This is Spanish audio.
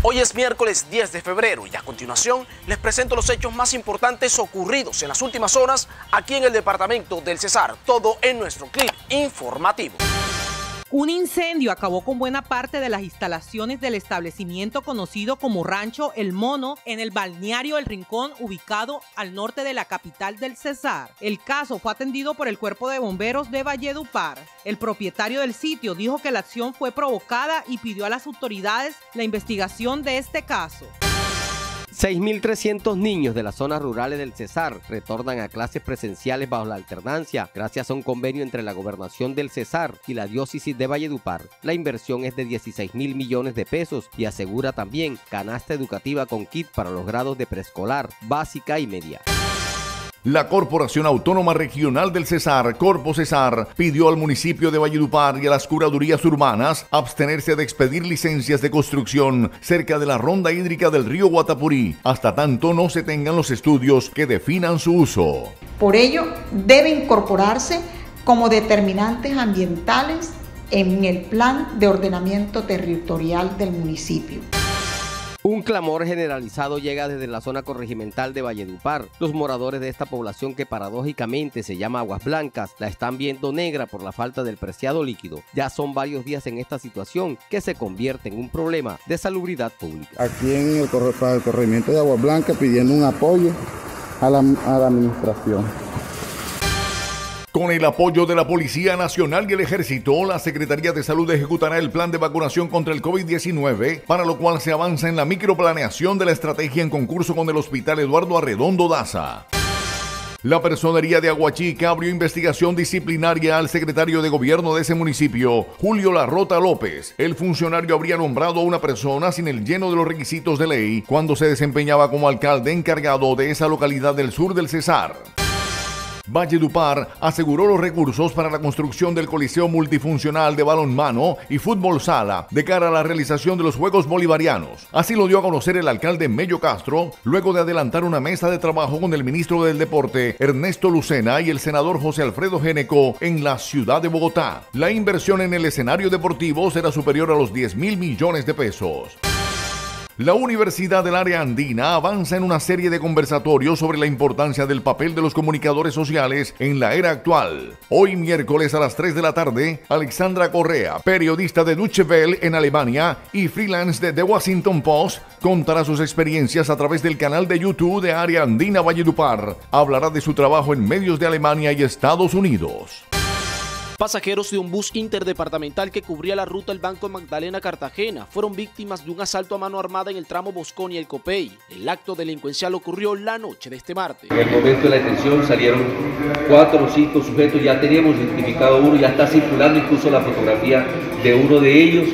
Hoy es miércoles 10 de febrero y a continuación les presento los hechos más importantes ocurridos en las últimas horas aquí en el departamento del Cesar. Todo en nuestro clip informativo. Un incendio acabó con buena parte de las instalaciones del establecimiento conocido como Rancho El Mono en el balneario El Rincón ubicado al norte de la capital del Cesar. El caso fue atendido por el cuerpo de bomberos de Valledupar. El propietario del sitio dijo que la acción fue provocada y pidió a las autoridades la investigación de este caso. 6.300 niños de las zonas rurales del Cesar retornan a clases presenciales bajo la alternancia gracias a un convenio entre la gobernación del Cesar y la diócesis de Valledupar. La inversión es de 16 mil millones de pesos y asegura también canasta educativa con kit para los grados de preescolar, básica y media. La Corporación Autónoma Regional del Cesar, Corpo Cesar, pidió al municipio de Valledupar y a las curadurías urbanas abstenerse de expedir licencias de construcción cerca de la ronda hídrica del río Guatapurí, hasta tanto no se tengan los estudios que definan su uso. Por ello, debe incorporarse como determinantes ambientales en el plan de ordenamiento territorial del municipio. Un clamor generalizado llega desde la zona corregimental de Valledupar. Los moradores de esta población que paradójicamente se llama Aguas Blancas la están viendo negra por la falta del preciado líquido. Ya son varios días en esta situación que se convierte en un problema de salubridad pública. Aquí en el, corregimiento de Aguas Blancas pidiendo un apoyo a la, a la administración. Con el apoyo de la Policía Nacional y el Ejército, la Secretaría de Salud ejecutará el plan de vacunación contra el COVID-19, para lo cual se avanza en la microplaneación de la estrategia en concurso con el Hospital Eduardo Arredondo Daza. La Personería de Aguachica abrió investigación disciplinaria al secretario de gobierno de ese municipio, Julio Larrota López. El funcionario habría nombrado a una persona sin el lleno de los requisitos de ley cuando se desempeñaba como alcalde encargado de esa localidad del sur del Cesar. Valledupar aseguró los recursos para la construcción del Coliseo Multifuncional de Balonmano y Fútbol Sala de cara a la realización de los Juegos Bolivarianos. Así lo dio a conocer el alcalde Mello Castro, luego de adelantar una mesa de trabajo con el ministro del Deporte, Ernesto Lucena, y el senador José Alfredo Geneco en la ciudad de Bogotá. La inversión en el escenario deportivo será superior a los 10 mil millones de pesos. La Universidad del Área Andina avanza en una serie de conversatorios sobre la importancia del papel de los comunicadores sociales en la era actual. Hoy miércoles a las 3 de la tarde, Alexandra Correa, periodista de Deutsche Welle en Alemania y freelance de The Washington Post, contará sus experiencias a través del canal de YouTube de Área Andina Valledupar. Hablará de su trabajo en medios de Alemania y Estados Unidos. Pasajeros de un bus interdepartamental que cubría la ruta del Banco Magdalena-Cartagena fueron víctimas de un asalto a mano armada en el tramo Boscón y el Copey. El acto delincuencial ocurrió la noche de este martes. En el momento de la detención salieron cuatro o cinco sujetos, ya teníamos identificado uno, ya está circulando incluso la fotografía de uno de ellos.